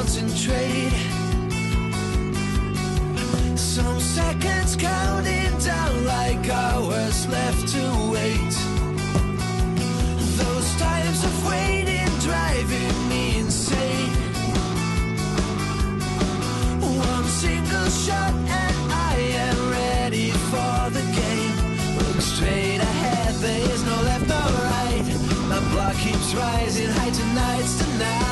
concentrate. Some seconds counting down like hours left to wait. Those times of waiting driving me insane. One single shot and I am ready for the game. Look straight ahead, there is no left or right. My blood keeps rising, high tonight's tonight.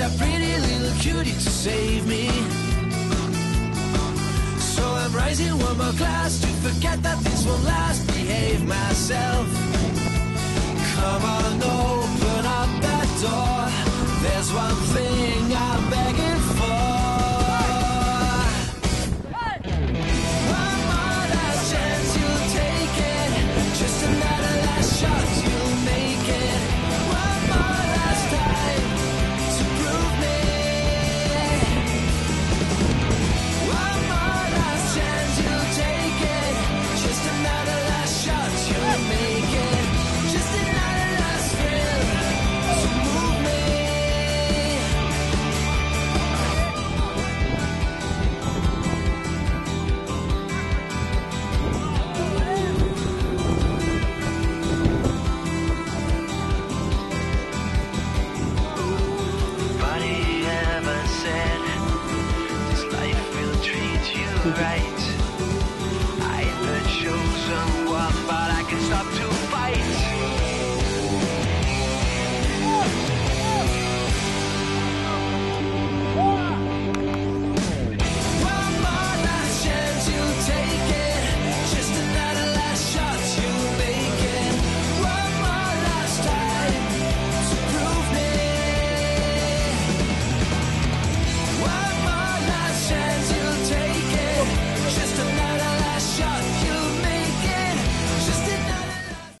That pretty little cutie to save me. So I'm one more class to forget that this won't last. Behave myself. Come on, open right. I am the chosen one, but I can stop.